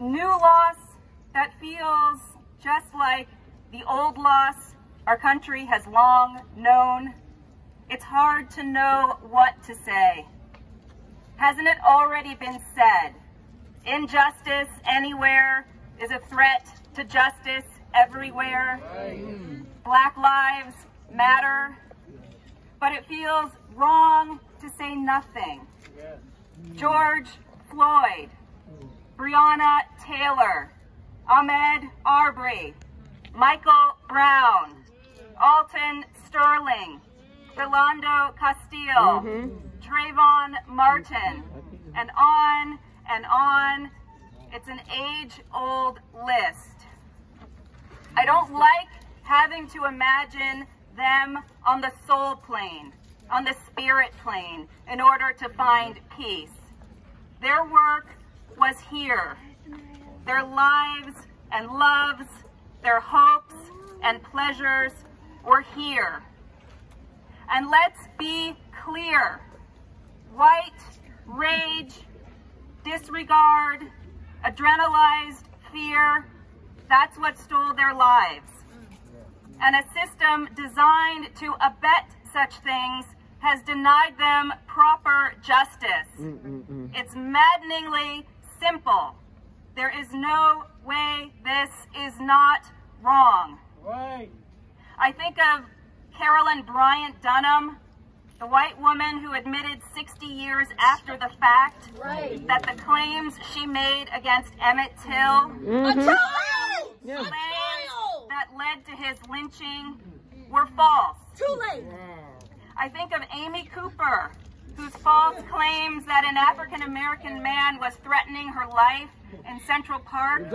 new loss that feels just like the old loss our country has long known. It's hard to know what to say. Hasn't it already been said? Injustice anywhere is a threat to justice everywhere. Black lives matter, but it feels wrong to say nothing. George Floyd, Breonna Taylor, Ahmaud Arbery, Michael Brown, Alton Sterling, Philando Castile, mm-hmm. Trayvon Martin, and on and on. It's an age-old list. I don't like having to imagine them on the soul plane, on the spirit plane, in order to find peace. Their work was here. Their lives and loves, their hopes and pleasures were here. And let's be clear. White rage, disregard, adrenalized fear, that's what stole their lives. And a system designed to abet such things has denied them proper justice. Mm, mm, mm. It's maddeningly simple. There is no way this is not wrong. Right. I think of Carolyn Bryant Donham, the white woman who admitted 60 years after the fact right. that the claims she made against Emmett Till, mm -hmm. claims that led to his lynching, were false. Too late. I think of Amy Cooper, whose false claims that an African American man was threatening her life in Central Park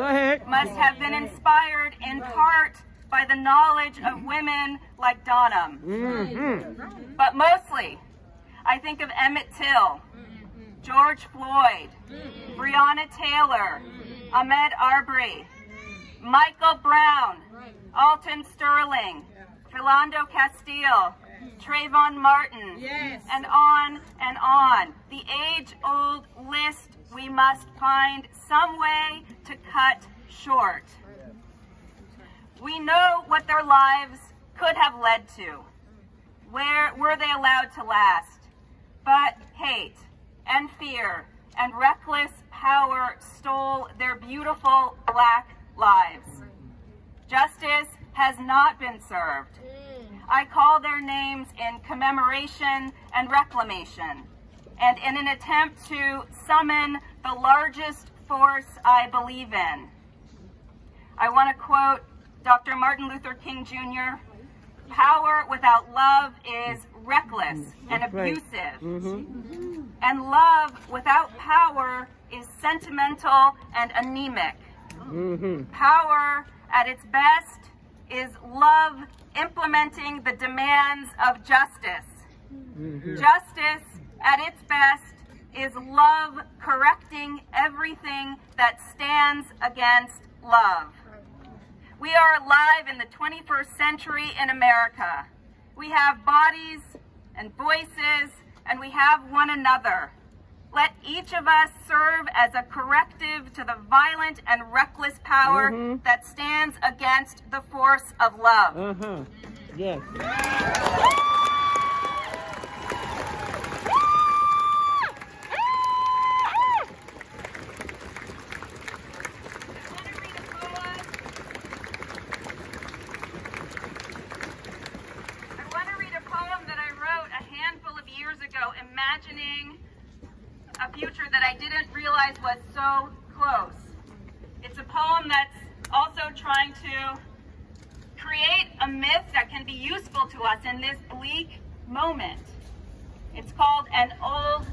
must have been inspired in part by the knowledge of women like Donham. Mm-hmm. But mostly, I think of Emmett Till, George Floyd, Breonna Taylor, Ahmaud Arbery, Michael Brown, Alton Sterling, Philando Castile, Trayvon Martin, yes. and on and on. The age-old list we must find some way to cut short. We know what their lives could have led to. Where were they allowed to last? But hate and fear and reckless power stole their beautiful black lives. Justice has not been served. Mm. I call their names in commemoration and reclamation, and in an attempt to summon the largest force I believe in. I want to quote Dr. Martin Luther King Jr., power without love is reckless and abusive. Mm-hmm. And love without power is sentimental and anemic. Mm-hmm. Power at its best is love implementing the demands of justice. Mm-hmm. Justice at its best is love correcting everything that stands against love. We are alive in the 21st century in America. We have bodies and voices, and we have one another. Let each of us serve as a corrective to the violent and reckless power mm -hmm. that stands against the force of love. Uh -huh. Yes. I want to read a poem. I want to read a poem that I wrote a handful of years ago, imagining a future that I didn't realize was so close. It's a poem that's also trying to create a myth that can be useful to us in this bleak moment. It's called An Old